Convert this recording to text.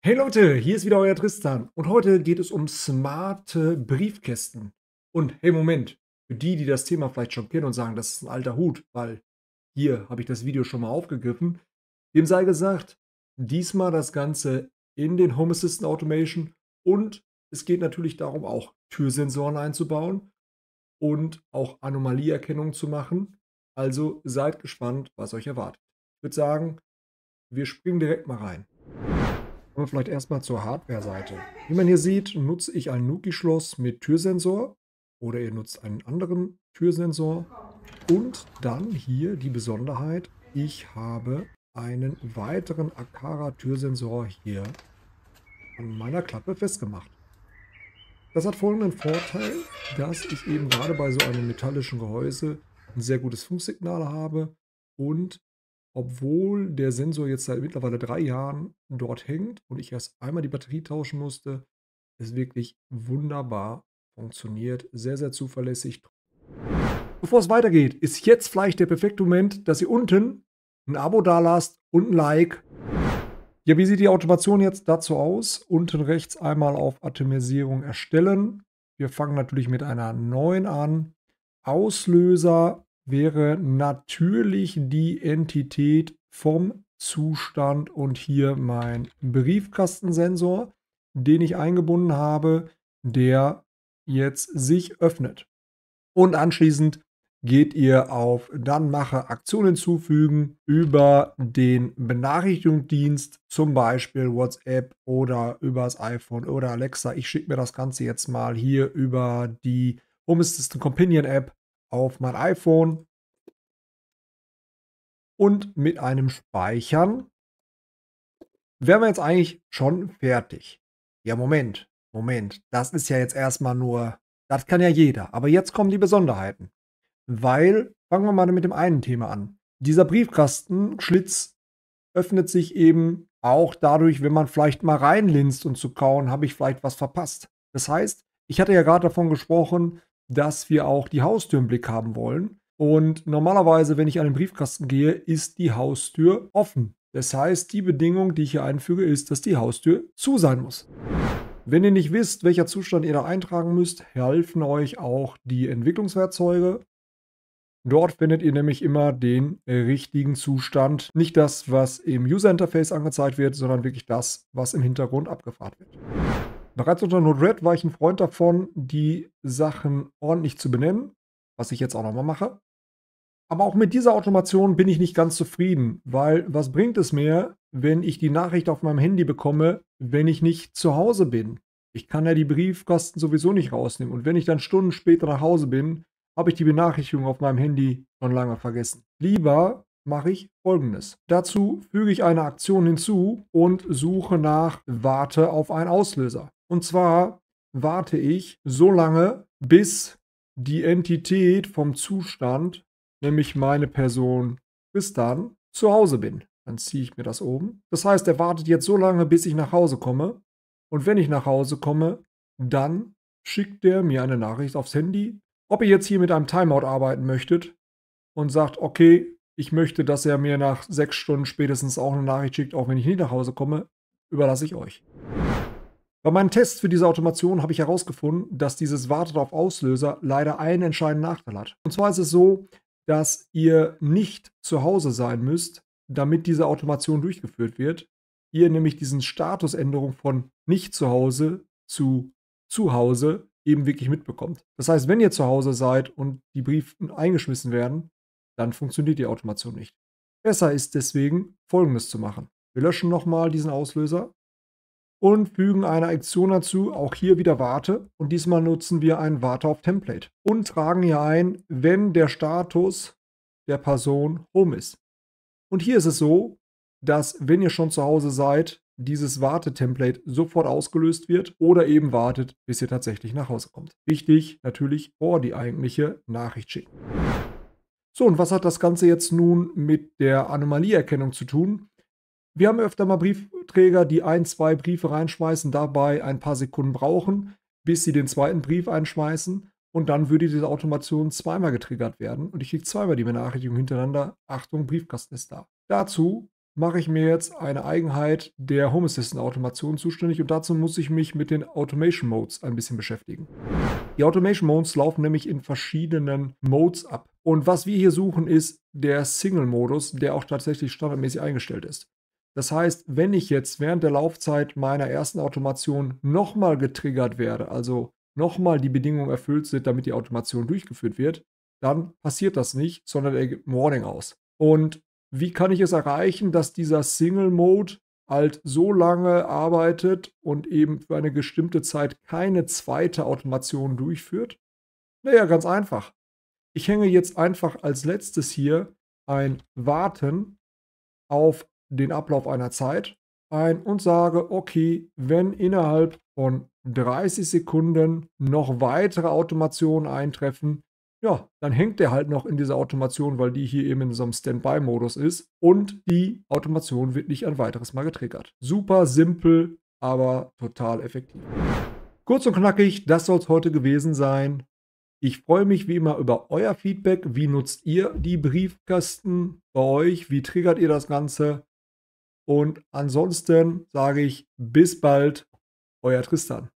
Hey Leute, hier ist wieder euer Tristan und heute geht es um smarte Briefkästen. Und hey Moment, für die, die das Thema vielleicht schon kennen und sagen, das ist ein alter Hut, weil hier habe ich das Video schon mal aufgegriffen, dem sei gesagt, diesmal das Ganze in den Home Assistant Automation und es geht natürlich darum, auch Türsensoren einzubauen und auch Anomalieerkennung zu machen. Also seid gespannt, was euch erwartet. Ich würde sagen, wir springen direkt mal rein. Kommen wir vielleicht erstmal zur Hardware-Seite. Wie man hier sieht, nutze ich ein Nuki-Schloss mit Türsensor oder ihr nutzt einen anderen Türsensor. Und dann hier die Besonderheit, ich habe einen weiteren Akara-Türsensor hier an meiner Klappe festgemacht. Das hat folgenden Vorteil, dass ich eben gerade bei so einem metallischen Gehäuse ein sehr gutes Funksignal habe und obwohl der Sensor jetzt seit mittlerweile drei Jahren dort hängt und ich erst einmal die Batterie tauschen musste, es wirklich wunderbar funktioniert, sehr, sehr zuverlässig. Bevor es weitergeht, ist jetzt vielleicht der perfekte Moment, dass ihr unten ein Abo dalasst und ein Like. Ja, wie sieht die Automation jetzt dazu aus? Unten rechts einmal auf Atomisierung erstellen. Wir fangen natürlich mit einer neuen an. Auslöser wäre natürlich die Entität vom Zustand und hier mein Briefkastensensor, den ich eingebunden habe, der jetzt sich öffnet. Und anschließend geht ihr auf Dann mache Aktion hinzufügen über den Benachrichtigungsdienst, zum Beispiel WhatsApp oder übers iPhone oder Alexa. Ich schicke mir das Ganze jetzt mal hier über die Home Assistant Companion App auf mein iPhone und mit einem Speichern wären wir jetzt eigentlich schon fertig. Ja, Moment, Moment, das ist ja jetzt erstmal nur, das kann ja jeder. Aber jetzt kommen die Besonderheiten. Weil, fangen wir mal mit dem einen Thema an. Dieser Briefkastenschlitz öffnet sich eben auch dadurch, wenn man vielleicht mal reinlinst und zu kauen, habe ich vielleicht was verpasst. Das heißt, ich hatte ja gerade davon gesprochen, dass wir auch die Haustür im Blick haben wollen. Und normalerweise, wenn ich an den Briefkasten gehe, ist die Haustür offen. Das heißt, die Bedingung, die ich hier einfüge, ist, dass die Haustür zu sein muss. Wenn ihr nicht wisst, welcher Zustand ihr da eintragen müsst, helfen euch auch die Entwicklungswerkzeuge. Dort findet ihr nämlich immer den richtigen Zustand. Nicht das, was im User Interface angezeigt wird, sondern wirklich das, was im Hintergrund abgefahren wird. Bereits unter Node-RED war ich ein Freund davon, die Sachen ordentlich zu benennen, was ich jetzt auch nochmal mache. Aber auch mit dieser Automation bin ich nicht ganz zufrieden, weil was bringt es mir, wenn ich die Nachricht auf meinem Handy bekomme, wenn ich nicht zu Hause bin? Ich kann ja die Briefkasten sowieso nicht rausnehmen. Und wenn ich dann Stunden später nach Hause bin, habe ich die Benachrichtigung auf meinem Handy schon lange vergessen. Lieber mache ich folgendes. Dazu füge ich eine Aktion hinzu und suche nach Warte auf einen Auslöser. Und zwar warte ich so lange, bis die Entität vom Zustand, nämlich meine Person, bis dann zu Hause bin. Dann ziehe ich mir das oben. Das heißt, er wartet jetzt so lange, bis ich nach Hause komme. Und wenn ich nach Hause komme, dann schickt er mir eine Nachricht aufs Handy, ob ihr jetzt hier mit einem Timeout arbeiten möchtet und sagt, okay, ich möchte, dass er mir nach sechs Stunden spätestens auch eine Nachricht schickt, auch wenn ich nicht nach Hause komme, überlasse ich euch. Bei meinen Tests für diese Automation habe ich herausgefunden, dass dieses Wartet auf Auslöser leider einen entscheidenden Nachteil hat. Und zwar ist es so, dass ihr nicht zu Hause sein müsst, damit diese Automation durchgeführt wird. Ihr nämlich diesen Statusänderung von nicht zu Hause zu zu Hause eben wirklich mitbekommt. Das heißt, wenn ihr zu Hause seid und die Briefe eingeschmissen werden, dann funktioniert die Automation nicht. Besser ist deswegen, Folgendes zu machen. Wir löschen nochmal diesen Auslöser, und fügen eine Aktion dazu, auch hier wieder Warte. Und diesmal nutzen wir ein Warte auf Template und tragen hier ein, wenn der Status der Person Home ist. Und hier ist es so, dass wenn ihr schon zu Hause seid, dieses Warte-Template sofort ausgelöst wird oder eben wartet, bis ihr tatsächlich nach Hause kommt. Wichtig natürlich vor die eigentliche Nachricht schicken. So, und was hat das Ganze jetzt nun mit der Anomalieerkennung zu tun? Wir haben öfter mal Briefträger, die ein, zwei Briefe reinschmeißen, dabei ein paar Sekunden brauchen, bis sie den zweiten Brief einschmeißen. Und dann würde diese Automation zweimal getriggert werden und ich kriege zweimal die Benachrichtigung hintereinander, Achtung, Briefkasten ist da. Dazu mache ich mir jetzt eine Eigenheit der Home Assistant Automation zuständig und dazu muss ich mich mit den Automation Modes ein bisschen beschäftigen. Die Automation Modes laufen nämlich in verschiedenen Modes ab. Und was wir hier suchen ist der Single Modus, der auch tatsächlich standardmäßig eingestellt ist. Das heißt, wenn ich jetzt während der Laufzeit meiner ersten Automation nochmal getriggert werde, also nochmal die Bedingungen erfüllt sind, damit die Automation durchgeführt wird, dann passiert das nicht, sondern er gibt ein Warning aus. Und wie kann ich es erreichen, dass dieser Single Mode halt so lange arbeitet und eben für eine bestimmte Zeit keine zweite Automation durchführt? Naja, ganz einfach. Ich hänge jetzt einfach als letztes hier ein Warten auf den Ablauf einer Zeit ein und sage, okay, wenn innerhalb von 30 Sekunden noch weitere Automationen eintreffen, ja, dann hängt der halt noch in dieser Automation, weil die hier eben in so einem Standby-Modus ist und die Automation wird nicht ein weiteres Mal getriggert. Super simpel, aber total effektiv. Kurz und knackig, das soll es heute gewesen sein. Ich freue mich wie immer über euer Feedback. Wie nutzt ihr die Briefkästen bei euch? Wie triggert ihr das Ganze? Und ansonsten sage ich bis bald, euer Tristan.